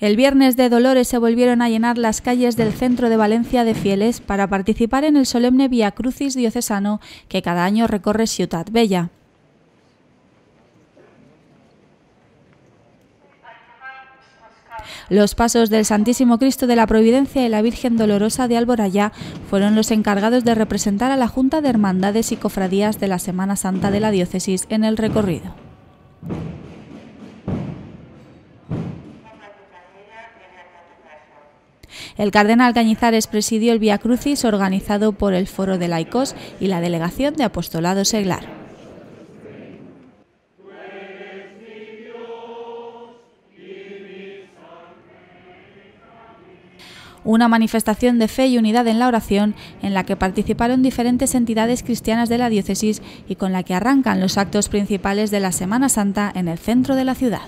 El viernes de Dolores se volvieron a llenar las calles del centro de Valencia de fieles para participar en el solemne Via Crucis diocesano que cada año recorre Ciutat Bella. Los pasos del Santísimo Cristo de la Providencia y la Virgen Dolorosa de Alboraya fueron los encargados de representar a la Junta de Hermandades y Cofradías de la Semana Santa de la Diócesis en el recorrido. El cardenal Cañizares presidió el Via Crucis organizado por el Foro de Laicos y la Delegación de Apostolado Seglar. Una manifestación de fe y unidad en la oración en la que participaron diferentes entidades cristianas de la diócesis y con la que arrancan los actos principales de la Semana Santa en el centro de la ciudad.